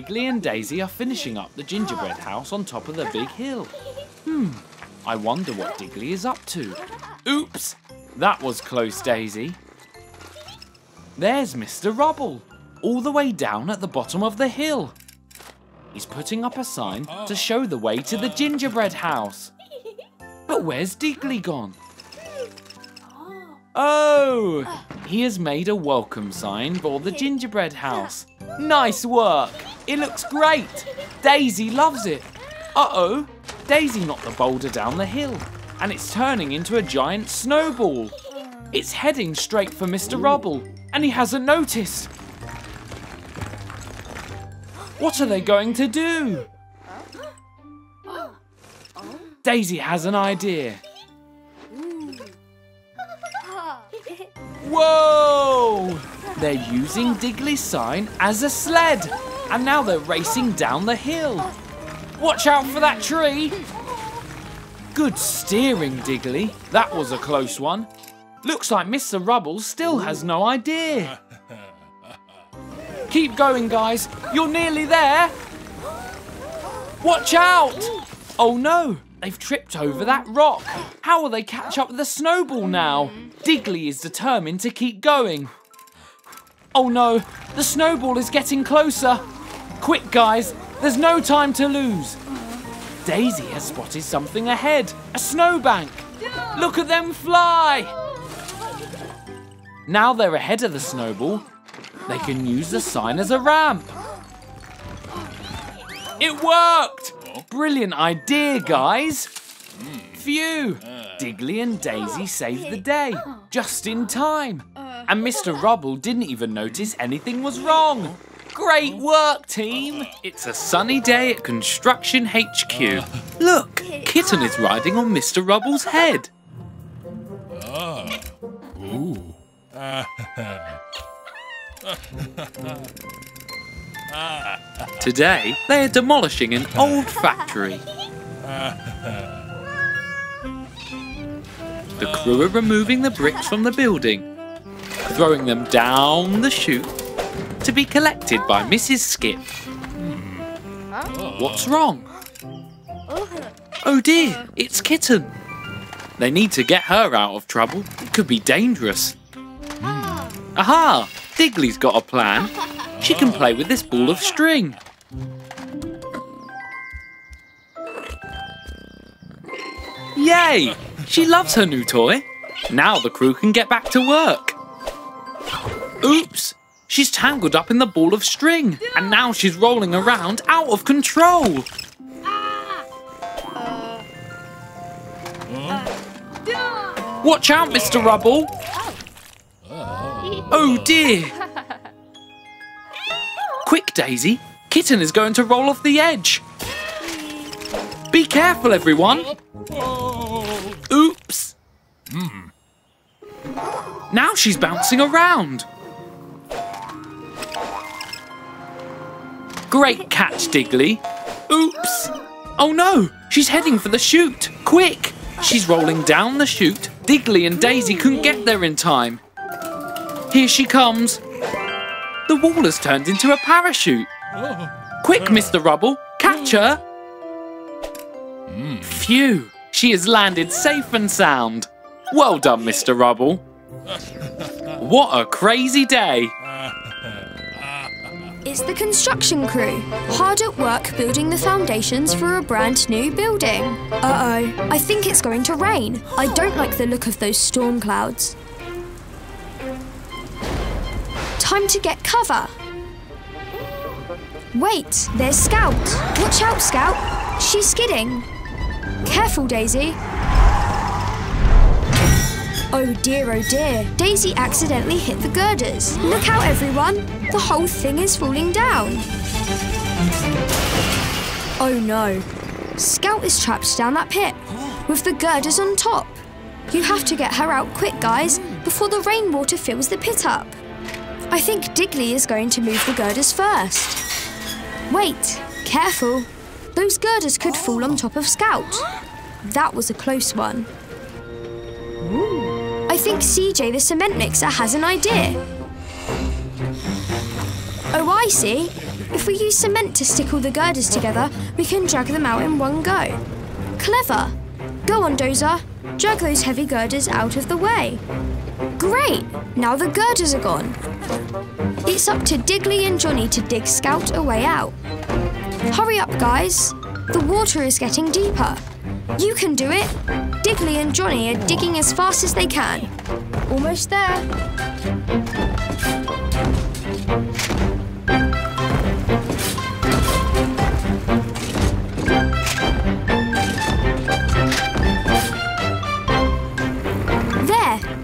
Digley and Dazey are finishing up the gingerbread house on top of the big hill. Hmm, I wonder what Digley is up to. Oops, that was close, Dazey. There's Mr. Rubble, all the way down at the bottom of the hill. He's putting up a sign to show the way to the gingerbread house. But where's Digley gone? Oh, he has made a welcome sign for the gingerbread house. Nice work. It looks great. Dazey loves it. Uh-oh, Dazey knocked the boulder down the hill and it's turning into a giant snowball. It's heading straight for Mr. Rubble and he hasn't noticed. What are they going to do? Dazey has an idea. Whoa! They're using Digley's sign as a sled, and now they're racing down the hill. Watch out for that tree! Good steering, Digley. That was a close one. Looks like Mr. Rubble still has no idea. Keep going, guys. You're nearly there. Watch out! Oh no, they've tripped over that rock. How will they catch up with the snowball now? Digley is determined to keep going. Oh no, the snowball is getting closer. Quick, guys, there's no time to lose. Dazey has spotted something ahead, a snowbank. Look at them fly. Now they're ahead of the snowball, they can use the sign as a ramp. It worked! Brilliant idea, guys. Phew! Digley and Dazey saved the day, just in time. And Mr. Rubble didn't even notice anything was wrong. Great work, team! It's a sunny day at Construction HQ. Look, Kitten is riding on Mr. Rubble's head. Ah. Today, they are demolishing an old factory. The crew are removing the bricks from the building, throwing them down the chute to be collected by Mrs. Skip. What's wrong? Oh dear, it's Kitten. They need to get her out of trouble. It could be dangerous. Aha! Digley's got a plan. She can play with this ball of string. Yay! She loves her new toy. Now the crew can get back to work. Oops! She's tangled up in the ball of string, and now she's rolling around out of control. Watch out, Mr. Rubble! Oh dear! Dazey! Kitten is going to roll off the edge! Be careful, everyone! Oops! Hmm. Now she's bouncing around! Great catch, Digley! Oops! Oh no! She's heading for the chute! Quick! She's rolling down the chute. Digley and Dazey couldn't get there in time. Here she comes. The wall has turned into a parachute. Quick, oh. Mr. Rubble, catch her. Phew, she has landed safe and sound. Well done, Mr. Rubble. What a crazy day. It's the construction crew, hard at work building the foundations for a brand new building. Uh-oh, I think it's going to rain. I don't like the look of those storm clouds. Time to get cover. Wait, there's Scout. Watch out, Scout. She's skidding. Careful, Dazey. Oh dear, oh dear. Dazey accidentally hit the girders. Look out, everyone. The whole thing is falling down. Oh no. Scout is trapped down that pit with the girders on top. You have to get her out quick, guys, before the rainwater fills the pit up. I think Digley is going to move the girders first. Wait, careful. Those girders could fall on top of Scout. That was a close one. I think CJ the cement mixer has an idea. Oh, I see. If we use cement to stick all the girders together, we can drag them out in one go. Clever! Go on, Dozer. Drag those heavy girders out of the way. Great! Now the girders are gone. It's up to Digley and Johnny to dig Scout a way out. Hurry up, guys. The water is getting deeper. You can do it. Digley and Johnny are digging as fast as they can. Almost there.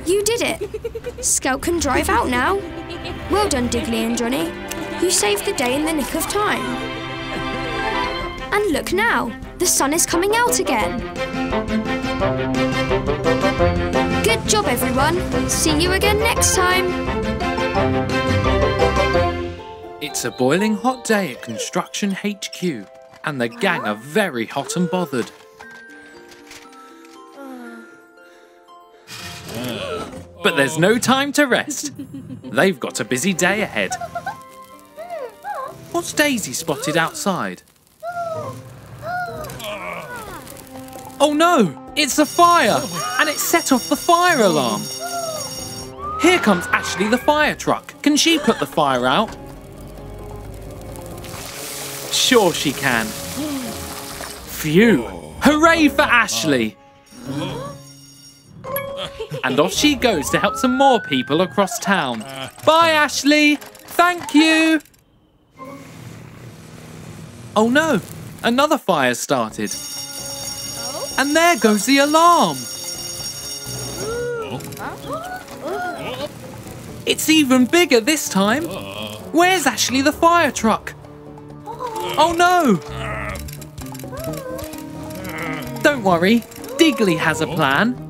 You did it. Scout can drive out now. Well done, Digley and Johnny. You saved the day in the nick of time. And look now, the sun is coming out again. Good job, everyone. See you again next time. It's a boiling hot day at Construction HQ, and the gang are very hot and bothered. But there's no time to rest. They've got a busy day ahead. What's Dazey spotted outside? Oh no! It's a fire! And it set off the fire alarm! Here comes Ashley the fire truck. Can she put the fire out? Sure she can. Phew! Hooray for Ashley! And off she goes to help some more people across town. Bye, Ashley! Thank you! Oh no! Another fire started. And there goes the alarm! It's even bigger this time! Where's Ashley the fire truck? Oh no! Don't worry, Digley has a plan.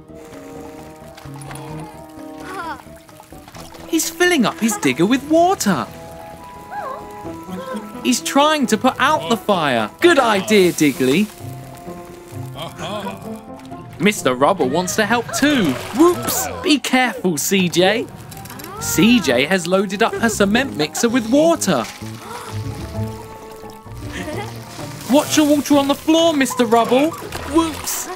He's filling up his digger with water. He's trying to put out the fire. Good idea, Digley. Mr. Rubble wants to help too. Whoops! Be careful, CJ. CJ has loaded up her cement mixer with water. Watch your water on the floor, Mr. Rubble. Whoops!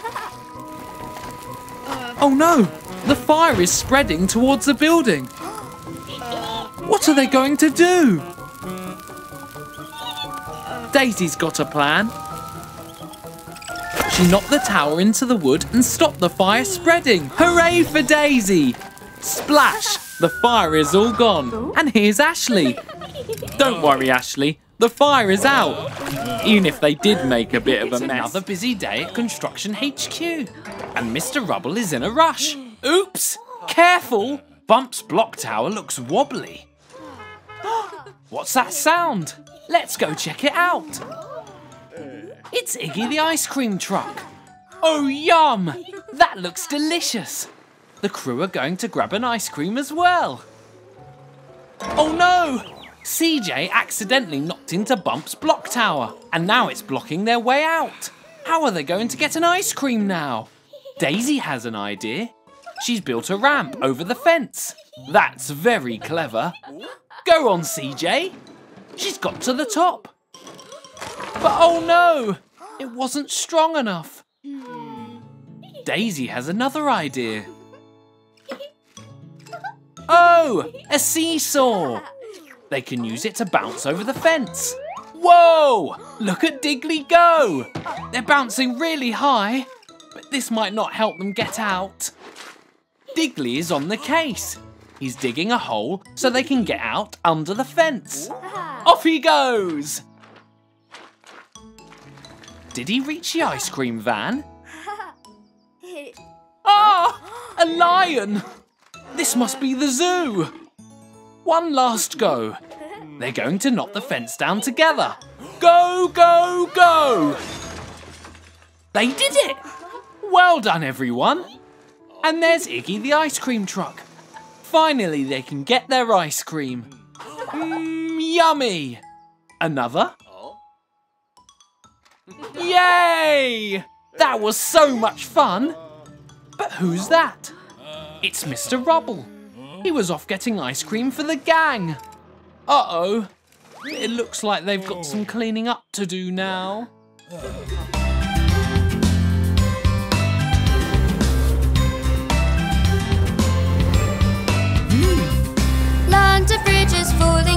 Oh no! The fire is spreading towards the building. What are they going to do? Dazey's got a plan. She knocked the tower into the wood and stopped the fire spreading. Hooray for Dazey! Splash! The fire is all gone. And here's Ashley. Don't worry, Ashley. The fire is out. Even if they did make a bit of a mess. another busy day at Construction HQ. And Mr. Rubble is in a rush. Oops! Careful! Bump's block tower looks wobbly. What's that sound? Let's go check it out. It's Iggy the ice cream truck. Oh, yum! That looks delicious. The crew are going to grab an ice cream as well. Oh no! CJ accidentally knocked into Bump's block tower, and now it's blocking their way out. How are they going to get an ice cream now? Dazey has an idea. She's built a ramp over the fence. That's very clever. Go on, CJ. She's got to the top. But oh no, it wasn't strong enough. Dazey has another idea. Oh, a seesaw. They can use it to bounce over the fence. Whoa! Look at Digley go! They're bouncing really high, but this might not help them get out. Digley is on the case. He's digging a hole so they can get out under the fence. Off he goes! Did he reach the ice cream van? Ah! A lion! This must be the zoo! One last go. They're going to knock the fence down together. Go, go, go! They did it! Well done, everyone! And there's Iggy the ice cream truck. Finally, they can get their ice cream. Mmm, yummy! Another? Yay! That was so much fun! But who's that? It's Mr. Rubble. He was off getting ice cream for the gang. Uh-oh. It looks like they've got some cleaning up to do now. London Bridge is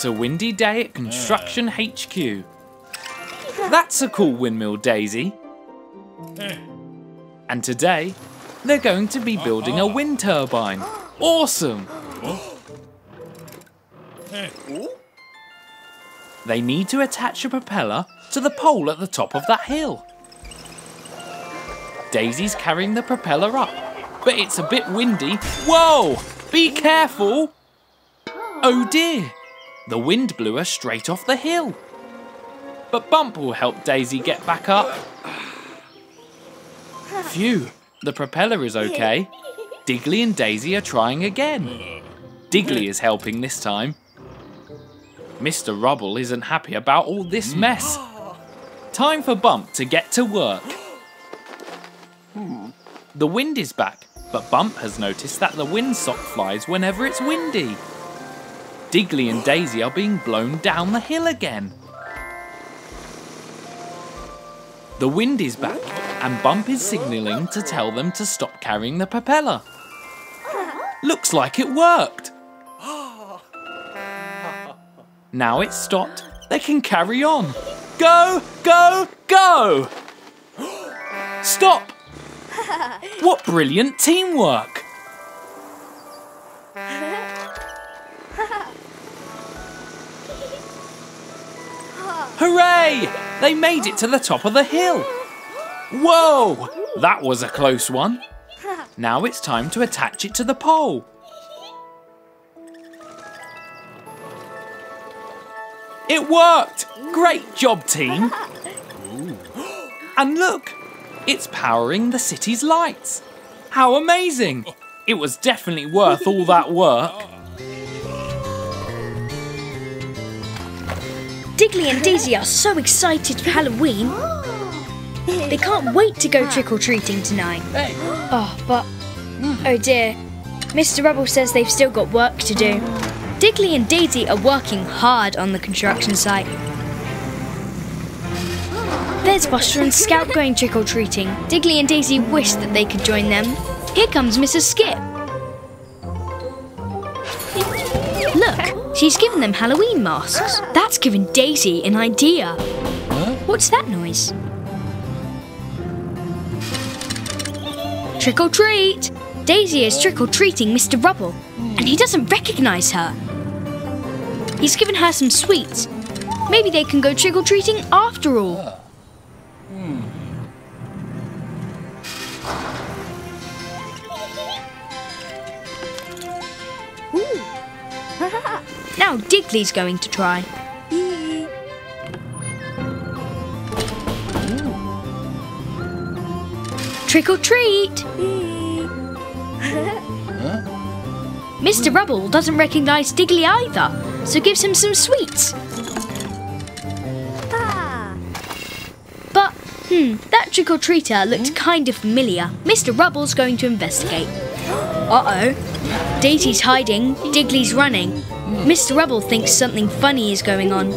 It's a windy day at Construction HQ. That's a cool windmill, Dazey. Eh. And today, they're going to be building a uh-huh. wind turbine. Awesome! Eh. They need to attach a propeller to the pole at the top of that hill. Dazey's carrying the propeller up, but it's a bit windy. Whoa! Be careful! Oh dear! The wind blew her straight off the hill. But Bump will help Dazey get back up. Phew, the propeller is okay. Digley and Dazey are trying again. Digley is helping this time. Mr. Rubble isn't happy about all this mess. Time for Bump to get to work. The wind is back, but Bump has noticed that the windsock flies whenever it's windy. Digley and Dazey are being blown down the hill again. The wind is back, and Bump is signalling to tell them to stop carrying the propeller. Looks like it worked. Now it's stopped, they can carry on. Go, go, go! Stop! What brilliant teamwork! Hooray! They made it to the top of the hill. Whoa! That was a close one. Now it's time to attach it to the pole. It worked! Great job, team! And look, it's powering the city's lights. How amazing! It was definitely worth all that work. Digley and Dazey are so excited for Halloween. They can't wait to go trick or treating tonight. Oh, but. Oh dear. Mr. Rubble says they've still got work to do. Digley and Dazey are working hard on the construction site. There's Foster and Scout going trick or treating. Digley and Dazey wish that they could join them. Here comes Mrs. Skip. She's given them Halloween masks. That's given Dazey an idea. What's that noise? Trick or treat! Dazey is trick or treating Mr. Rubble, and he doesn't recognise her. He's given her some sweets. Maybe they can go trick or treating after all. Now Digley's going to try. Trick or treat! Mr. Rubble doesn't recognise Digley either, so gives him some sweets. But, hmm, that trick or treater looked kind of familiar. Mr. Rubble's going to investigate. Uh oh. Dazey's hiding, Digley's running. Mr. Rubble thinks something funny is going on.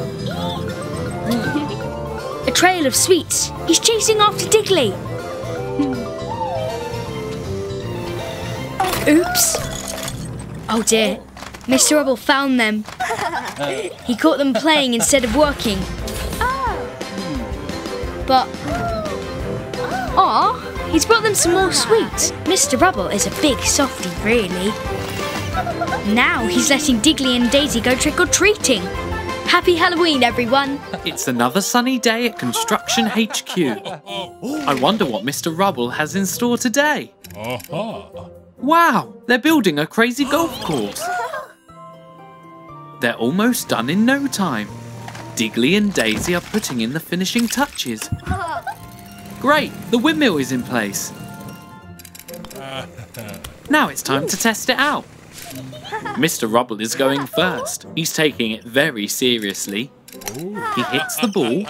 A trail of sweets. He's chasing after Digley. Oops. Oh dear. Mr. Rubble found them. He caught them playing instead of working. But. Aw, he's brought them some more sweets. Mr. Rubble is a big softy, really. Now he's letting Digley and Dazey go trick or treating. Happy Halloween, everyone! It's another sunny day at Construction HQ. Oh. I wonder what Mr. Rubble has in store today. Uh-huh. Wow, they're building a crazy golf course. They're almost done in no time. Digley and Dazey are putting in the finishing touches. Great, the windmill is in place. Now it's time to test it out. Mr. Rubble is going first. He's taking it very seriously. He hits the ball.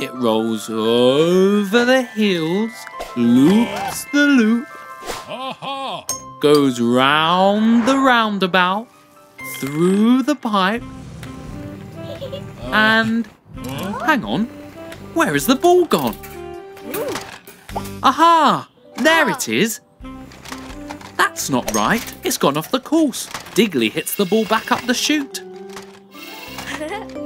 It rolls over the hills, loops the loop, goes round the roundabout, through the pipe, and hang on, where has the ball gone? Aha! There it is. That's not right. It's gone off the course. Digley hits the ball back up the chute.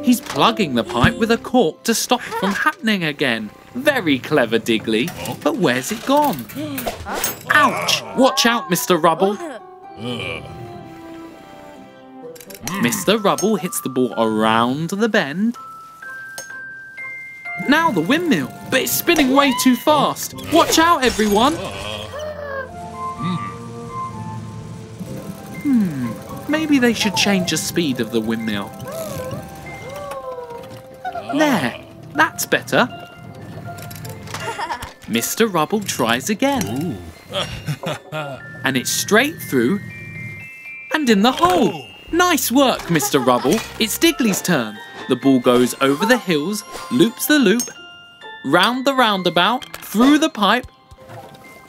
He's plugging the pipe with a cork to stop it from happening again. Very clever, Digley. But where's it gone? Ouch! Watch out, Mr. Rubble. Mr. Rubble hits the ball around the bend. Now the windmill, but it's spinning way too fast. Watch out, everyone. Maybe they should change the speed of the windmill. There, that's better. Mr. Rubble tries again. and it's straight through and in the hole. Nice work, Mr. Rubble. It's Digley's turn. The ball goes over the hills, loops the loop, round the roundabout, through the pipe,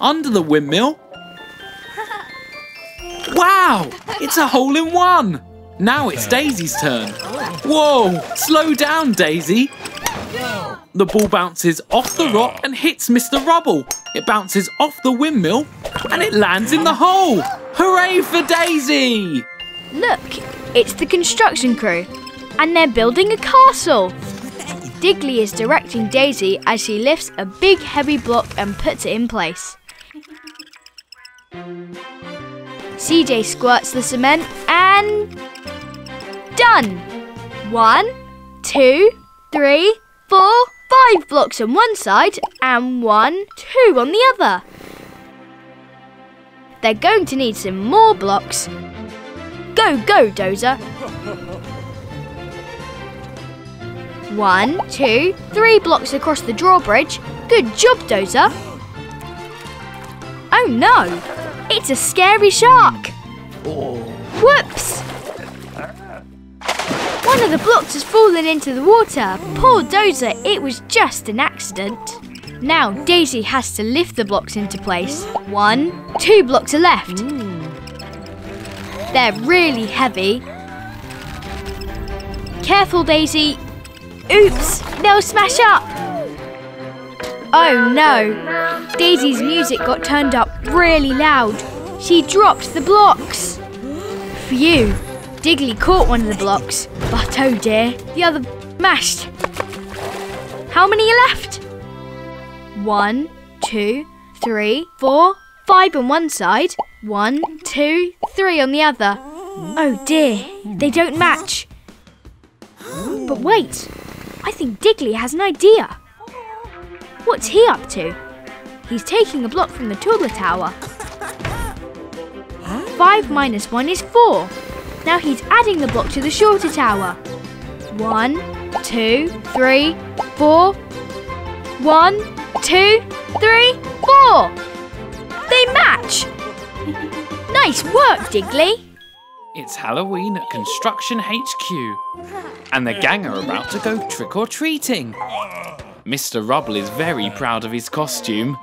under the windmill. Wow! It's a hole in one! Now it's Dazey's turn. Whoa! Slow down, Dazey. The ball bounces off the oh. rock and hits Mr. Rubble. It bounces off the windmill and it lands in the hole. Hooray for Dazey! Look, it's the construction crew, and they're building a castle. Digley is directing Dazey as she lifts a big heavy block and puts it in place. CJ squirts the cement and. Done! One, two, three, four, five blocks on one side and one, two on the other. They're going to need some more blocks. Go, go, Dozer. One, two, three blocks across the drawbridge. Good job, Dozer. Oh no! It's a scary shark! Whoops! One of the blocks has fallen into the water. Poor Dozer, it was just an accident. Now Dazey has to lift the blocks into place. One, two blocks are left. They're really heavy. Careful, Dazey. Oops, they'll smash up. Oh no, Dazey's music got turned up really loud. She dropped the blocks. Phew, Digley caught one of the blocks, but oh dear, the other mashed. How many are left? One, two, three, four, five on one side. One, two, three on the other. Oh dear, they don't match. But wait, I think Digley has an idea. What's he up to? He's taking a block from the taller tower. Five minus one is four. Now he's adding the block to the shorter tower. One, two, three, four. One, two, three, four. They match. Nice work, Digley. It's Halloween at Construction HQ, and the gang are about to go trick or treating. Mr. Rubble is very proud of his costume.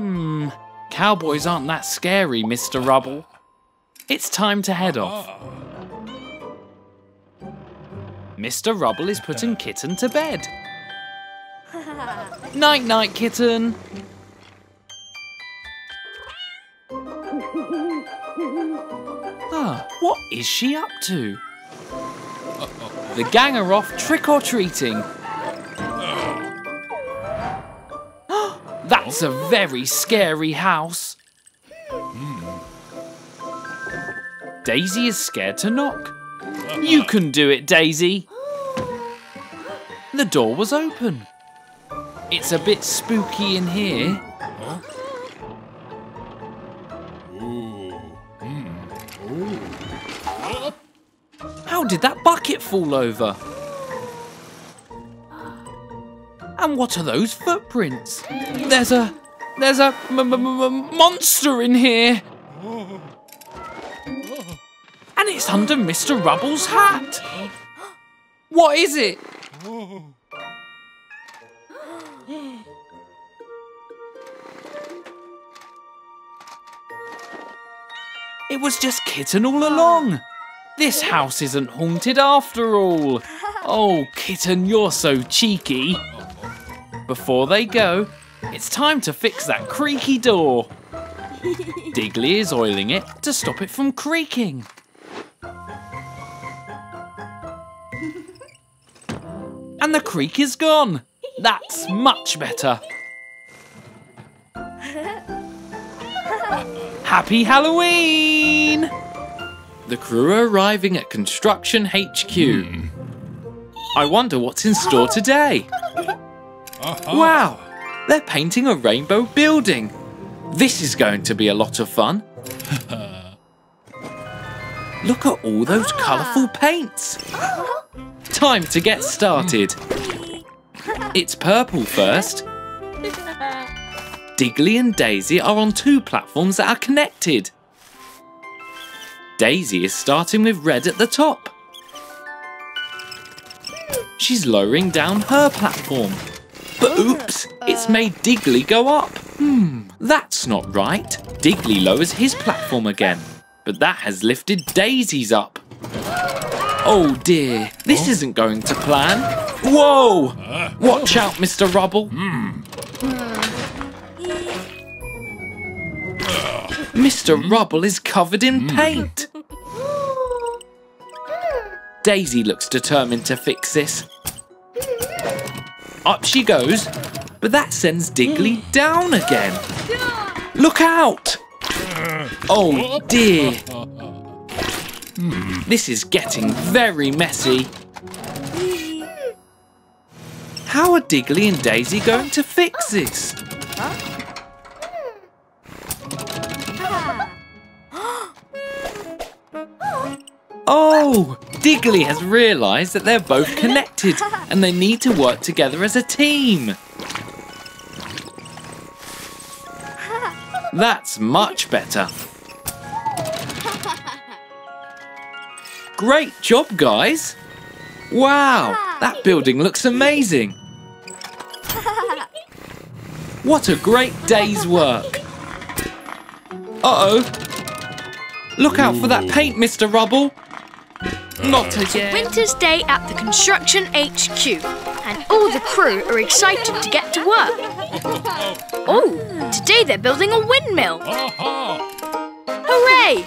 Hmm, cowboys aren't that scary, Mr. Rubble. It's time to head off. Mr. Rubble is putting Kitten to bed. Night night, Kitten. Ah, what is she up to? The gang are off trick or treating. That's a very scary house. Dazey is scared to knock. You can do it, Dazey. The door was open. It's a bit spooky in here. How did that bucket fall over? And what are those footprints? There's a there's a monster in here. And it's under Mr. Rubble's hat. What is it? It was just Kitten all along. This house isn't haunted after all. Oh, Kitten, you're so cheeky. Before they go, it's time to fix that creaky door. Digley is oiling it to stop it from creaking. And the creak is gone. That's much better. Happy Halloween! The crew are arriving at Construction HQ. Hmm. I wonder what's in store today. Uh-huh. Wow, they're painting a rainbow building. This is going to be a lot of fun. Look at all those ah. colourful paints. Time to get started. It's purple first. Digley and Dazey are on two platforms that are connected. Dazey is starting with red at the top. She's lowering down her platform. But oops, it's made Digley go up. Hmm, that's not right. Digley lowers his platform again, but that has lifted Dazey's up. Oh dear, this isn't going to plan. Whoa! Watch out, Mr. Rubble. Hmm. Mr. Hmm? Rubble is covered in hmm. paint. Dazey looks determined to fix this. Up she goes, but that sends Digley down again. Look out! Oh dear. Hmm, this is getting very messy. How are Digley and Dazey going to fix this? Oh, Digley has realised that they're both connected and they need to work together as a team. That's much better. Great job, guys. Wow, that building looks amazing. What a great day's work. Uh-oh. Look out for that paint, Mr. Rubble. Not uh, again. Winter's Day at the Construction HQ, and all the crew are excited to get to work. Oh, today they're building a windmill. Uh-huh. Hooray!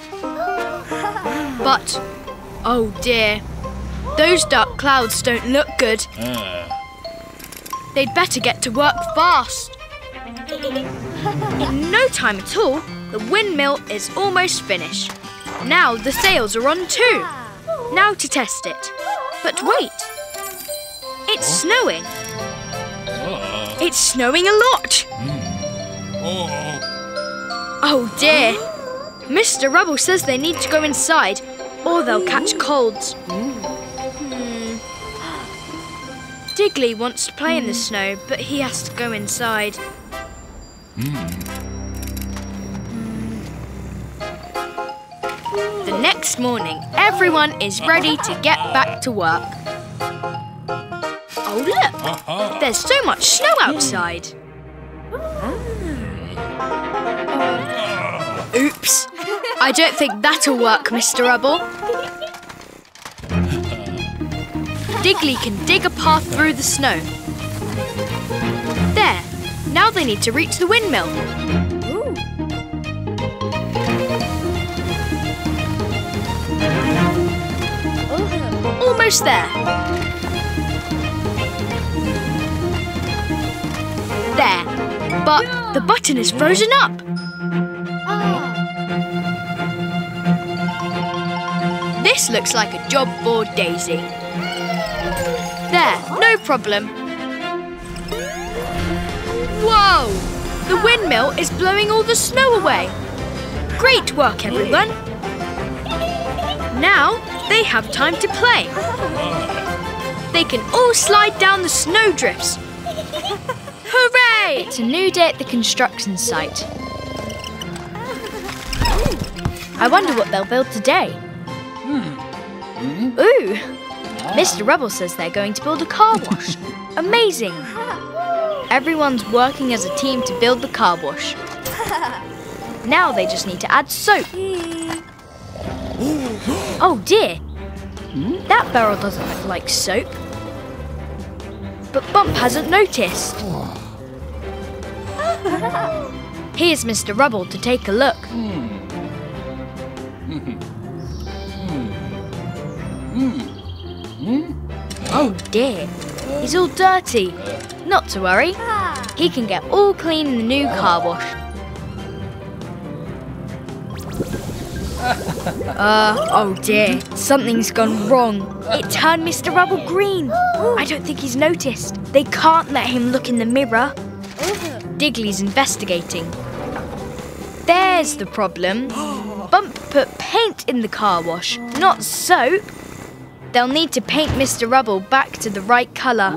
But, oh dear, those dark clouds don't look good. Uh. They'd better get to work fast. In no time at all, the windmill is almost finished. Now the sails are on too. Now to test it. But wait, it's snowing. It's snowing a lot. Hmm. Oh. oh dear. Mr. Rubble says they need to go inside, or they'll catch hmm. colds. Hmm. Digley wants to play in the snow, but he has to go inside. The next morning, everyone is ready to get back to work. Oh, look! There's so much snow outside. Oops. I don't think that'll work, Mr. Rubble. Digley can dig a path through the snow. There. Now they need to reach the windmill. Almost there. There. But the button is frozen up. This looks like a job for Dazey. There, no problem. Whoa! The windmill is blowing all the snow away. Great work, everyone. Now they have time to play. They can all slide down the snowdrifts. Hooray! It's a new day at the construction site. I wonder what they'll build today. Hmm. Ooh! Ah. Mr. Rubble says they're going to build a car wash. Amazing! Everyone's working as a team to build the car wash. Now they just need to add soap. Oh dear! That barrel doesn't look like soap. But Bump hasn't noticed. Here's Mr. Rubble to take a look. Oh dear, he's all dirty. Not to worry, he can get all clean in the new car wash. Uh, oh dear, something's gone wrong. It turned Mr. Rubble green. I don't think he's noticed. They can't let him look in the mirror. Digley's investigating. There's the problem. Bump put paint in the car wash, not soap. They'll need to paint Mr. Rubble back to the right colour.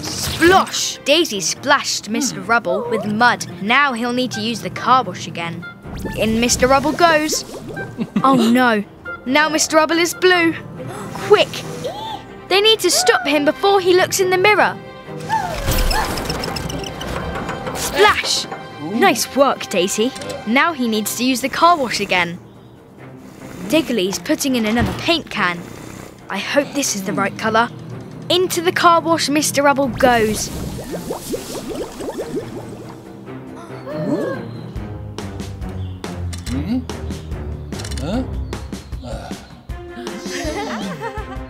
Splosh! Dazey splashed Mr. Rubble with mud. Now he'll need to use the car wash again. In Mr. Rubble goes. Oh no. Now Mr. Rubble is blue. Quick! They need to stop him before he looks in the mirror. Splash! Nice work, Dazey. Now he needs to use the car wash again. Digley's putting in another paint can. I hope this is the right colour. Into the car wash Mr. Rubble goes.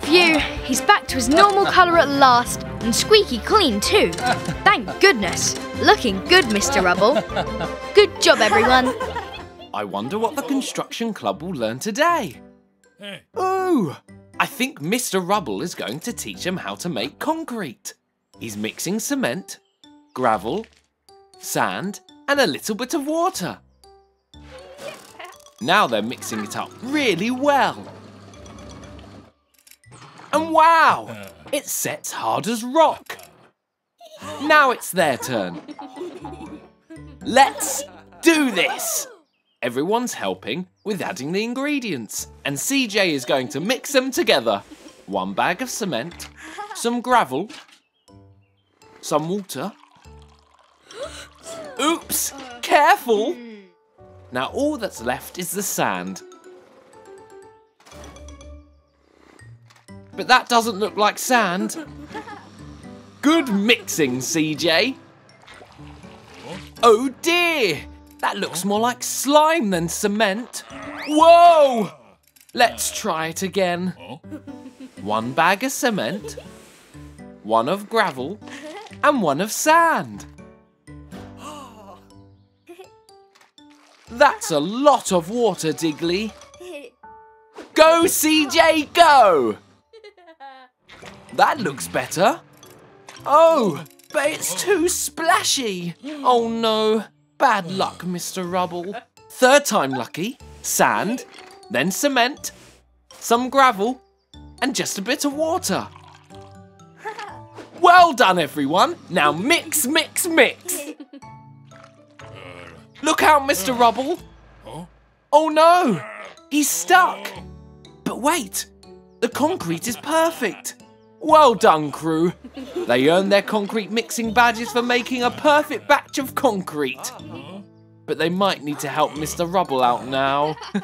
Phew, he's back to his normal colour at last, and squeaky clean too. Thank goodness. Looking good, Mr. Rubble. Good job, everyone. I wonder what the construction club will learn today. Oh, I think Mr. Rubble is going to teach them how to make concrete. He's mixing cement, gravel, sand, and a little bit of water. Now they're mixing it up really well. And wow, uh. it sets hard as rock. Now it's their turn. Let's do this. Everyone's helping with adding the ingredients, and CJ is going to mix them together. One bag of cement, some gravel, some water. Oops! Careful! Now all that's left is the sand. But that doesn't look like sand. Good mixing, CJ. Oh dear! That looks more like slime than cement. Whoa! Let's try it again. One bag of cement, one of gravel, and one of sand. That's a lot of water, Digley. Go, CJ, go! That looks better. Oh, but it's too splashy. Oh no, bad luck, Mr. Rubble. Third time lucky, sand, then cement, some gravel, and just a bit of water. Well done, everyone. Now mix, mix, mix. Look out, Mr. Rubble. Oh no, he's stuck. But wait, the concrete is perfect. Well done, crew. They earned their concrete mixing badges for making a perfect batch of concrete. But they might need to help Mr. Rubble out now.